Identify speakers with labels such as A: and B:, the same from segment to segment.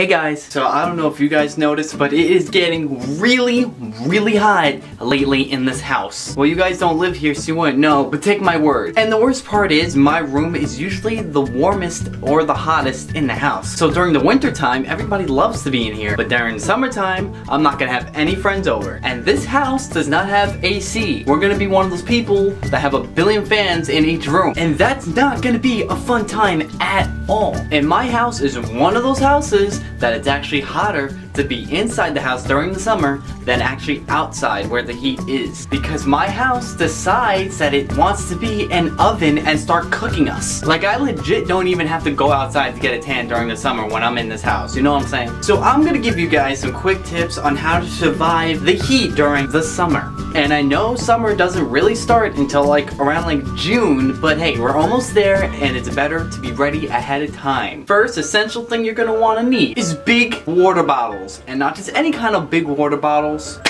A: Hey guys, so I don't know if you guys noticed, but it is getting really, really hot lately in this house. Well, you guys don't live here, so you wouldn't know, but take my word. And the worst part is, my room is usually the warmest or the hottest in the house. So during the winter time, everybody loves to be in here, but during summertime, I'm not gonna have any friends over. And this house does not have AC. We're gonna be one of those people that have a billion fans in each room. And that's not gonna be a fun time at all. And my house is one of those houses that it's actually hotter to be inside the house during the summer than actually outside where the heat is. Because my house decides that it wants to be an oven and start cooking us. Like I legit don't even have to go outside to get a tan during the summer when I'm in this house, you know what I'm saying? So I'm gonna give you guys some quick tips on how to survive the heat during the summer. And I know summer doesn't really start until like around like June, but hey, we're almost there and it's better to be ready ahead of time. First essential thing you're gonna wanna need is big water bottles bottles, and not just any kind of big water bottles,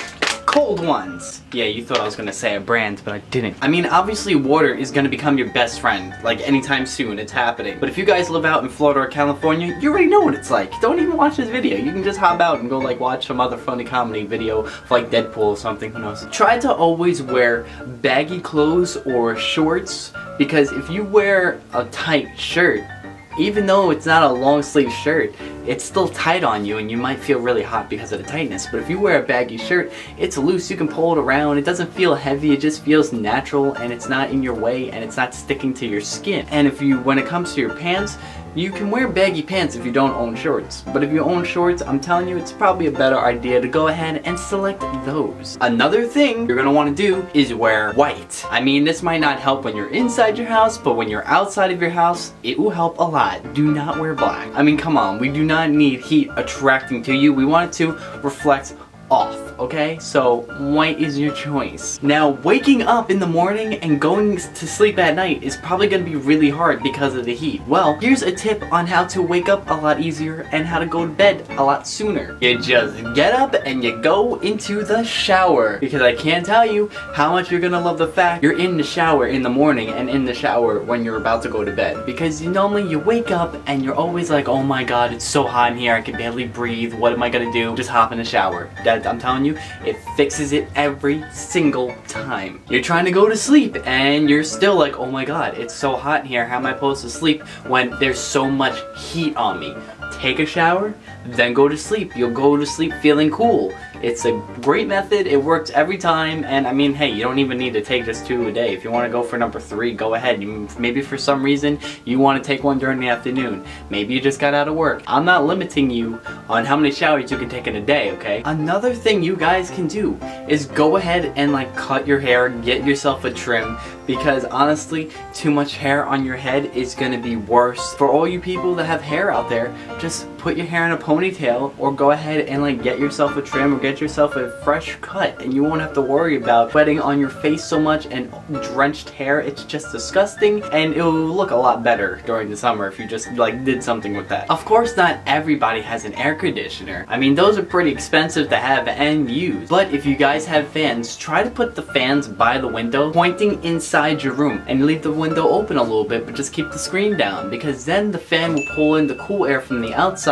A: cold ones. Yeah, you thought I was gonna say a brand, but I didn't. I mean, obviously water is gonna become your best friend, like anytime soon, it's happening. But if you guys live out in Florida or California, you already know what it's like. Don't even watch this video. You can just hop out and go like watch some other funny comedy video like Deadpool or something, who knows. Try to always wear baggy clothes or shorts, because if you wear a tight shirt, even though it's not a long sleeve shirt, it's still tight on you and you might feel really hot because of the tightness. But if you wear a baggy shirt, it's loose, you can pull it around, it doesn't feel heavy, it just feels natural and it's not in your way and it's not sticking to your skin. And if you, when it comes to your pants, you can wear baggy pants if you don't own shorts, but if you own shorts, I'm telling you it's probably a better idea to go ahead and select those. Another thing you're gonna wanna do is wear white. I mean, this might not help when you're inside your house, but when you're outside of your house, it will help a lot. Do not wear black. I mean, come on, we do not need heat attracting to you. We want it to reflect off, okay? So white is your choice. Now waking up in the morning and going to sleep at night is probably gonna be really hard because of the heat. Well, here's a tip on how to wake up a lot easier and how to go to bed a lot sooner. You just get up and you go into the shower because I can't tell you how much you're gonna love the fact you're in the shower in the morning and in the shower when you're about to go to bed. Because normally you wake up and you're always like, oh my god, it's so hot in here, I can barely breathe, what am I gonna do? Just hop in the shower. That I'm telling you, it fixes it every single time. You're trying to go to sleep and you're still like, oh my god, it's so hot in here, how am I supposed to sleep when there's so much heat on me? Take a shower, then go to sleep. You'll go to sleep feeling cool. It's a great method, it works every time, and I mean, hey, you don't even need to take just two a day. If you want to go for number three, go ahead. Maybe for some reason, you want to take one during the afternoon. Maybe you just got out of work. I'm not limiting you on how many showers you can take in a day, okay? Another thing you guys can do is go ahead and like cut your hair, get yourself a trim, because honestly, too much hair on your head is gonna be worse. For all you people that have hair out there, just put your hair in a ponytail or go ahead and like get yourself a trim or get yourself a fresh cut and you won't have to worry about sweating on your face so much and drenched hair. It's just disgusting and it will look a lot better during the summer if you just like did something with that. Of course, not everybody has an air conditioner. I mean, those are pretty expensive to have and use. But if you guys have fans, try to put the fans by the window pointing inside your room and leave the window open a little bit but just keep the screen down because then the fan will pull in the cool air from the outside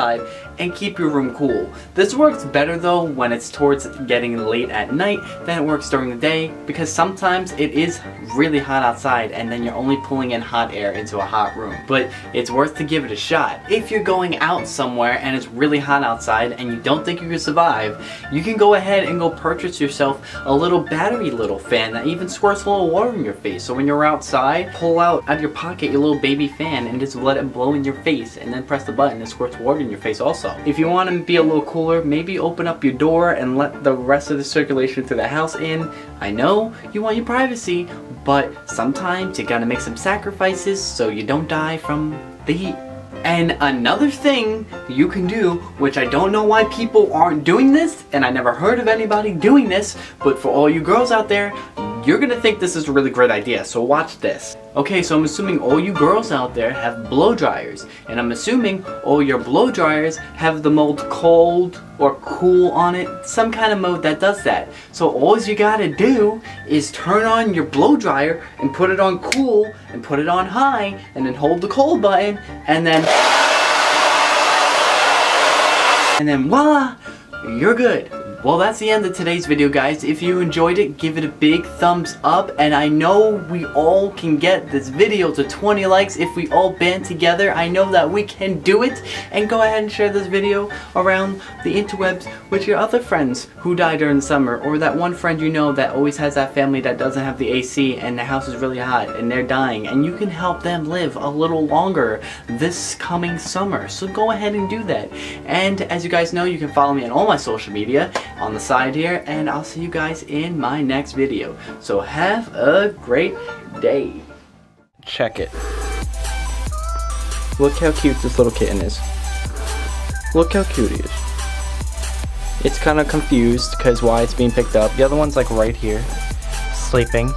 A: and keep your room cool. This works better though when it's towards getting late at night than it works during the day because sometimes it is really hot outside and then you're only pulling in hot air into a hot room. But it's worth to give it a shot. If you're going out somewhere and it's really hot outside and you don't think you can survive, you can go ahead and go purchase yourself a little battery little fan that even squirts a little water in your face. So when you're outside, pull out out of your pocket your little baby fan and just let it blow in your face and then press the button and squirts water in your face also. If you want to be a little cooler, maybe open up your door and let the rest of the circulation to the house in. I know you want your privacy, but sometimes you gotta make some sacrifices so you don't die from the heat. And another thing you can do, which I don't know why people aren't doing this, and I never heard of anybody doing this, but for all you girls out there, you're gonna think this is a really great idea, so watch this. Okay, so I'm assuming all you girls out there have blow dryers, and I'm assuming all your blow dryers have the mode cold or cool on it, some kind of mode that does that. So all you gotta do is turn on your blow dryer and put it on cool and put it on high and then hold the cold button and then and then voila, you're good. Well, that's the end of today's video, guys. If you enjoyed it, give it a big thumbs up. And I know we all can get this video to 20 likes if we all band together. I know that we can do it. And go ahead and share this video around the interwebs with your other friends who died during the summer. Or that one friend you know that always has that family that doesn't have the AC and the house is really hot and they're dying. And you can help them live a little longer this coming summer. So go ahead and do that. And as you guys know, you can follow me on all my social media on the side here and I'll see you guys in my next video. So have a great day. Check it. Look how cute this little kitten is. Look how cute he is. It's kind of confused because why it's being picked up. The other one's like right here, sleeping.